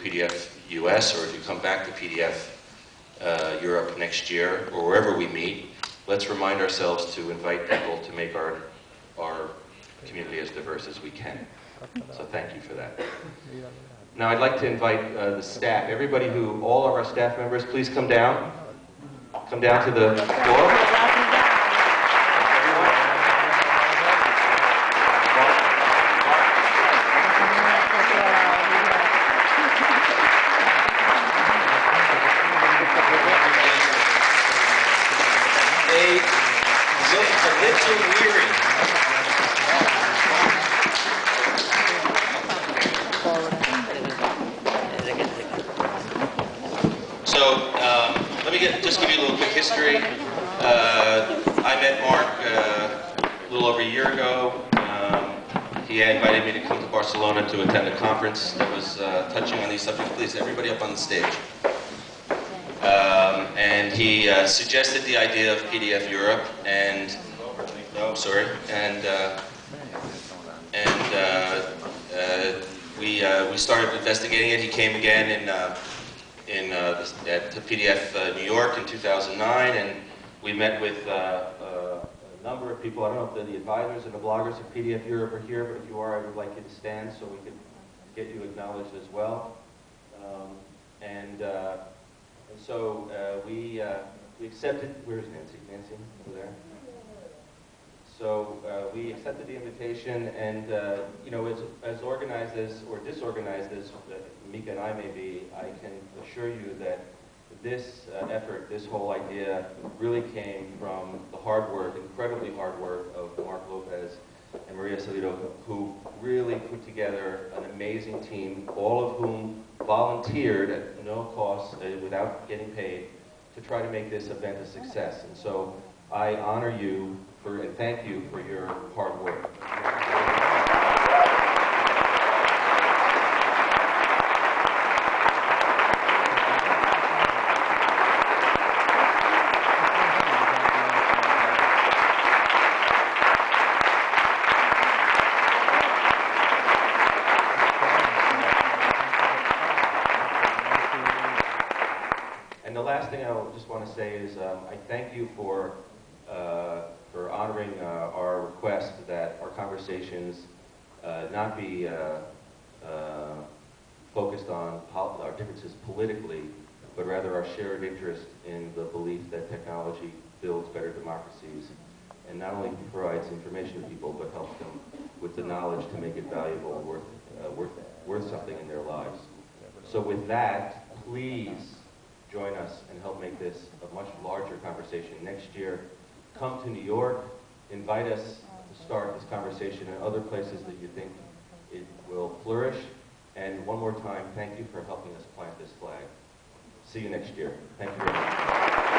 PDF US, or if you come back to PDF uh, Europe next year, or wherever we meet, let's remind ourselves to invite people to make our, our community as diverse as we can. So thank you for that. Now I'd like to invite uh, the staff, everybody who, all of our staff members, please come down. Come down to the floor. They look a little weary. So um, let me get, just give you a little quick history. Uh, I met Mark uh, a little over a year ago. Um, he invited me to come to Barcelona to attend a conference that was uh, touching on these subjects. Please, everybody up on the stage. Um, and he uh, suggested the idea of PDF Europe, and no, sorry, and uh, and uh, we we started investigating it. He came again in uh, in uh, at PDF uh, New York in 2009, and we met with uh, uh, a number of people. I don't know if they're the advisors and the bloggers of PDF Europe are here, but if you are, I would like you to stand so we can get you acknowledged as well. Um, and uh, and so we, we accepted, where's Nancy? Nancy, over there? So uh, we accepted the invitation and, uh, you know, as, as organized as, or disorganized as uh, Micah and I may be, I can assure you that this uh, effort, this whole idea really came from the hard work, incredibly hard work of Mark Lopez and Maria Salido, who really put together an amazing team, all of whom volunteered at no cost, uh, without getting paid, to try to make this event a success. And so I honor you for, and thank you for your hard work. And the last thing I just want to say is um, I thank you for, for honoring uh, our request that our conversations uh, not be uh, uh, focused on our differences politically, but rather our shared interest in the belief that technology builds better democracies and not only provides information to people, but helps them with the knowledge to make it valuable, worth, uh, worth, worth something in their lives. So with that, please join us and help make this a much larger conversation next year. Come to New York, invite us to start this conversation in other places that you think it will flourish. And one more time, thank you for helping us plant this flag. See you next year. Thank you very much.